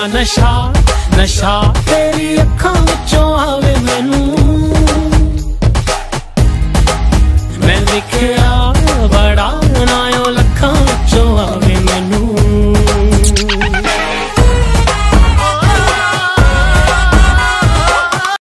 ਦਾ ਨਸ਼ਾ ਨਸ਼ਾ ਤੇਰੀ ਅੱਖਾਂ ਵਿੱਚੋਂ ਆਵੇ ਮੈਨੂੰ। ਮੈਂ ਲਿਖਿਆ